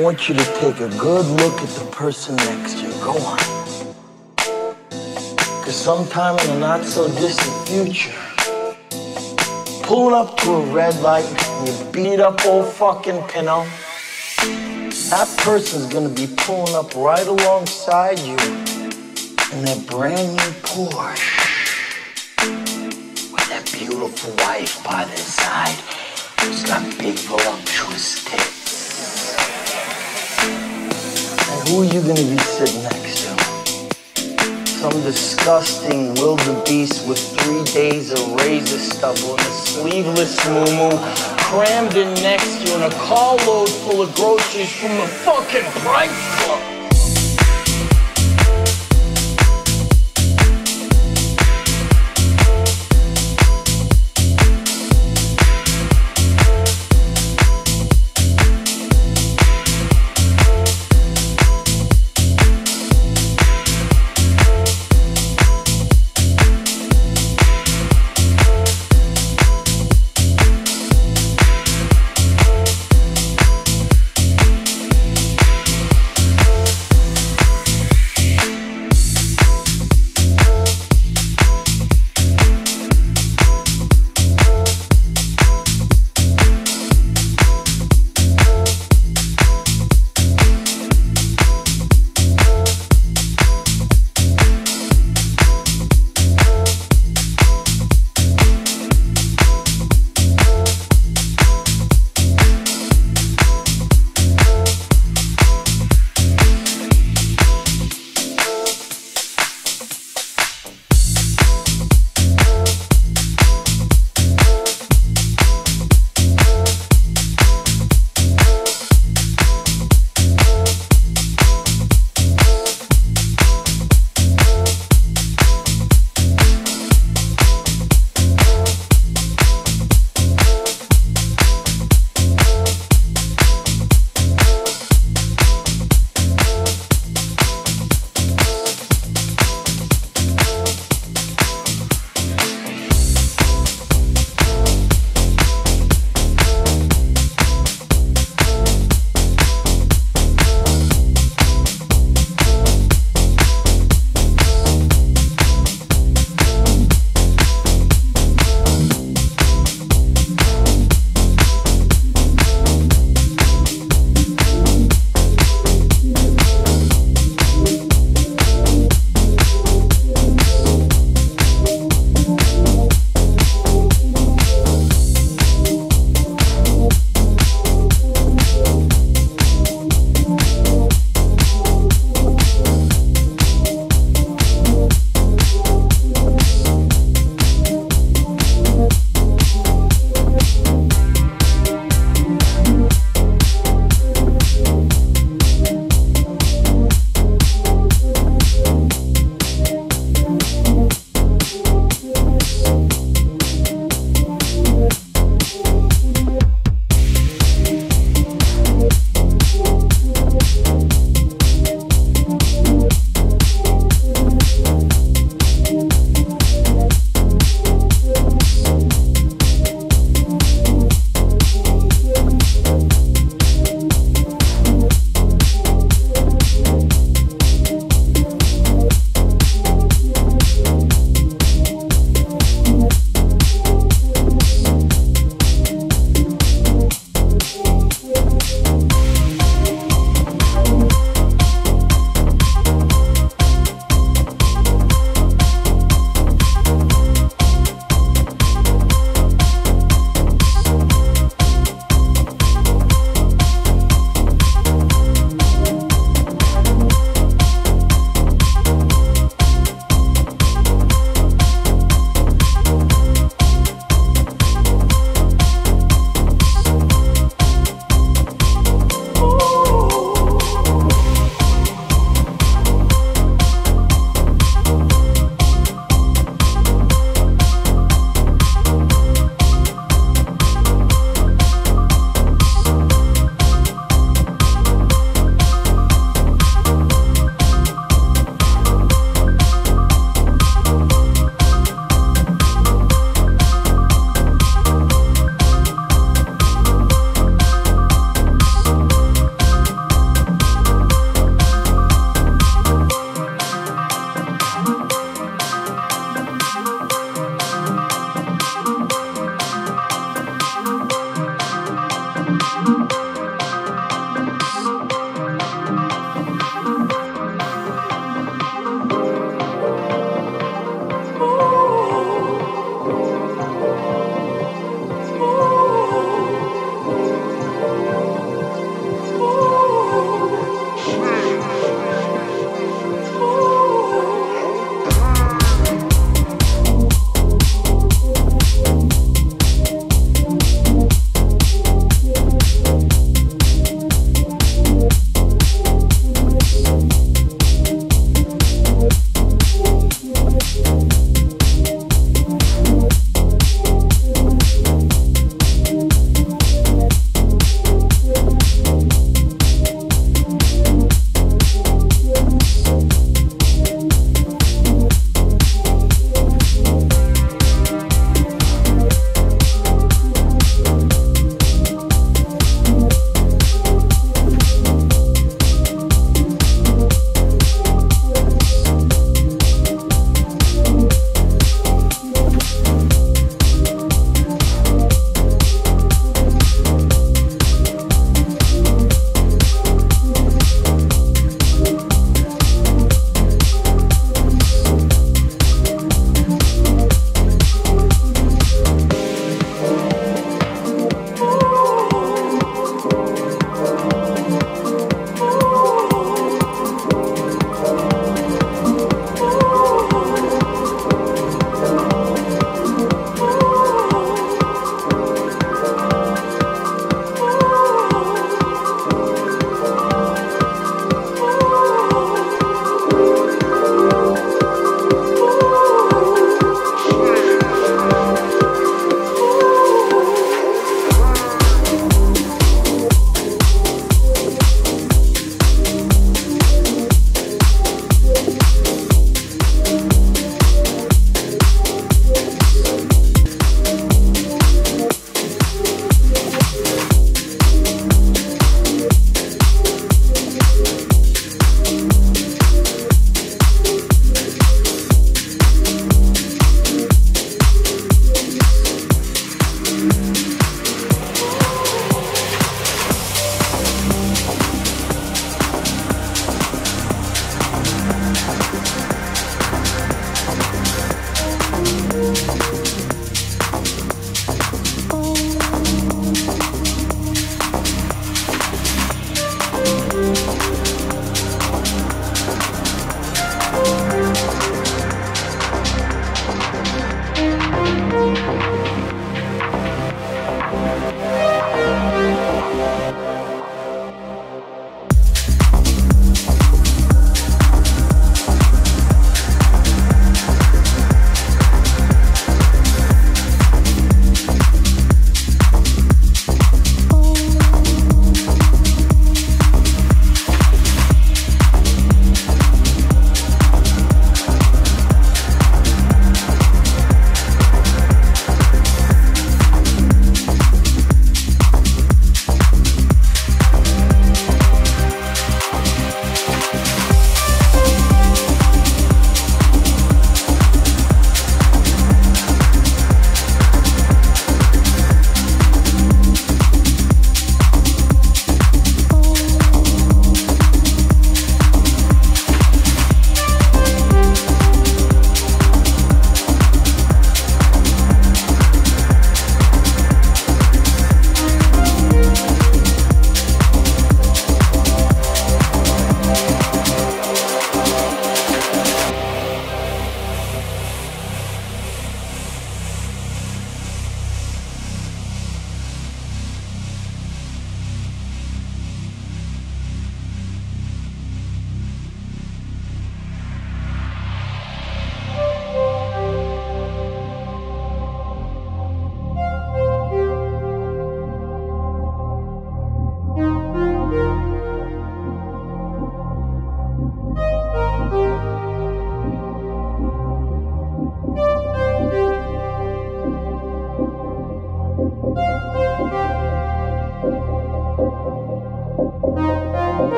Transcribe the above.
want you to take a good look at the person next to you. Go on. Because sometime in the not so distant future, pulling up to a red light, you beat up old fucking Pinto. That person's gonna be pulling up right alongside you in their brand new Porsche with their beautiful wife by their side who's got big voluptuous tits. Who are you gonna be sitting next to? Some disgusting wildebeest with three days of razor stubble and a sleeveless moo crammed in next to you in a carload full of groceries from the fucking Price Club.